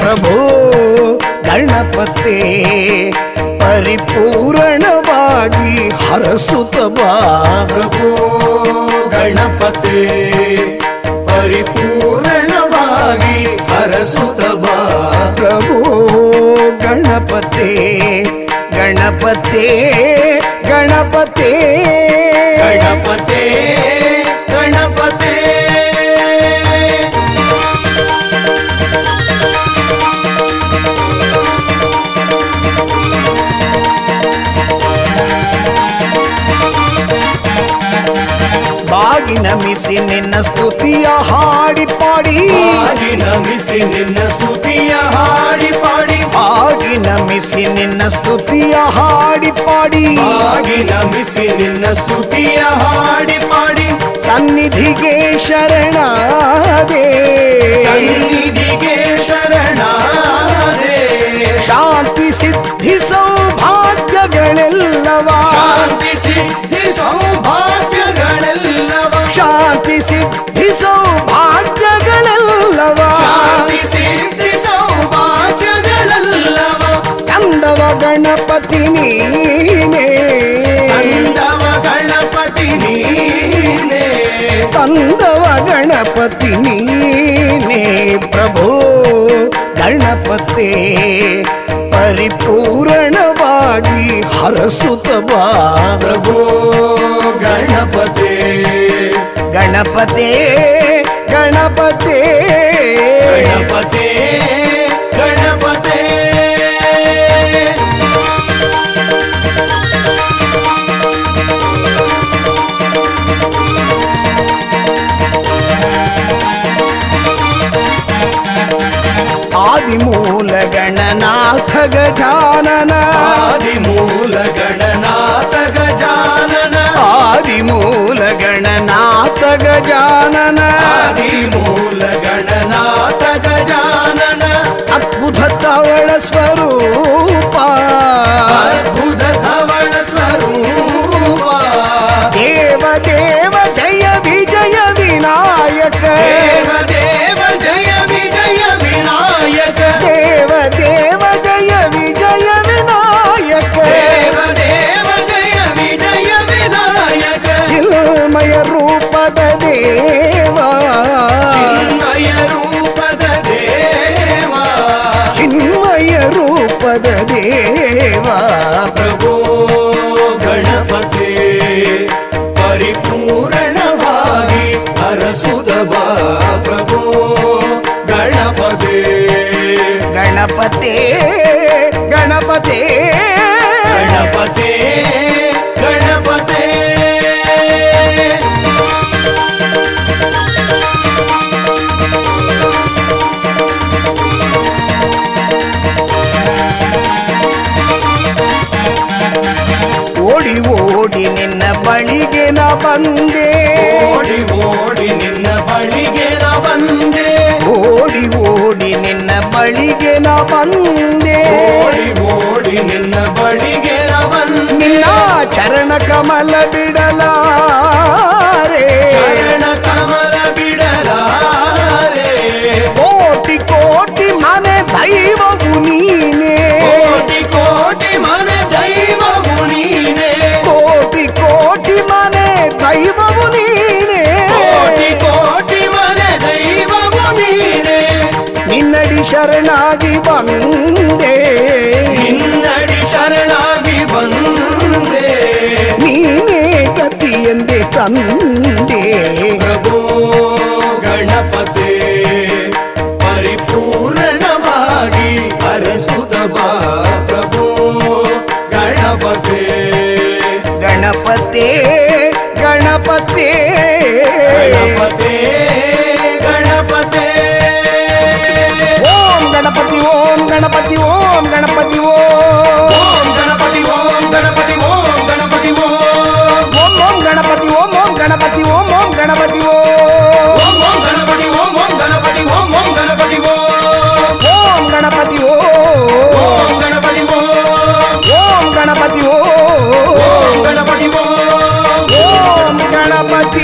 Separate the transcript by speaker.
Speaker 1: ಪ್ರಭೋ ಗಣಪತೆ ಪರಿಪೂರ್ಣವಾಗಿ ಹರಸುತ್ತ ಬಾ
Speaker 2: ಪ್ರಭೋ ಗಣಪತೆ गणपते गणपते.
Speaker 1: ಬಾಗಿ ನಮಿಸಿ ನಿನ್ನ ಸ್ತುತಿಯ ಹಾಡಿ ಪಾಡಿ
Speaker 2: ಆಗಿ ನಮಿಸಿ ನಿನ್ನ ಸ್ತುತಿಯ ಹಾಡಿ ಪಾಡಿ
Speaker 1: ಬಾಗಿ ನಮಿಸಿ ನಿನ್ನ ಸ್ತುತಿಯ ಹಾಡಿ ಪಾಡಿ
Speaker 2: ಆಗಿ ನಮಿಸಿ ನಿನ್ನ ಸ್ತುತಿಯ ಹಾಡಿ ಪಾಡಿ
Speaker 1: ಸನ್ನಿಧಿಗೆ ಶರಣಾದೆ
Speaker 2: ಸನ್ನಿಧಿಗೆ ಶರಣಾದೆ
Speaker 1: ಶಾಂತಿ ಸಿದ್ಧಿ ಸೌಭಾಗ್ಯಗಳೆಲ್ಲವ ಗಣಪತಿ ನೀನೇ
Speaker 2: ಕಂಡವ ಗಣಪತಿ ನೀನೇ
Speaker 1: ಕಂದವ ಗಣಪತಿ ನೀನೇ ಪ್ರಭೋ ಗಣಪತೆ ಪರಿಪೂರ್ಣವಾಗಿ ಹರಸುತ್ತ ಬಾ
Speaker 2: ಪ್ರಭೋ ಗಣಪತೆ
Speaker 1: ಗಣಪತೆ ಗಣಪತೆ
Speaker 2: ಗಣಪತೆ ಗಣಪತೆ गणनाथ गजानन
Speaker 1: आदिमूल गणनाथ गजानन
Speaker 2: आदिमूल गणनाथ गजानन
Speaker 1: आदिमूल गणनाथ गजानन
Speaker 2: अद्भुत धवळ स्वरूप अद्भुत धवळ स्वरूप देव
Speaker 1: देव प्रभो
Speaker 2: गणपते परिपूर्णभागी
Speaker 1: हरसुत प्रभो गणपते। गणपते गणपते ಬಂದೆ
Speaker 2: ಓಡಿ ಓಡಿ ನಿನ್ನ ಬಳಿಗೆ ನ ಬಂದೆ
Speaker 1: ಓಡಿ ಓಡಿ ನಿನ್ನ ಬಳಿಗೆ ನ ಬಂದೆ
Speaker 2: ಓಡಿ ಓಡಿ ನಿನ್ನ ಬಳಿಗೆ ನ ಬಂದೆ
Speaker 1: ನಿನ್ನ ಚರಣ ಕಮಲ ಬಿಡಲಾರೆ
Speaker 2: గణపతి
Speaker 1: ఓం. గణపతి గణపతి గణపతి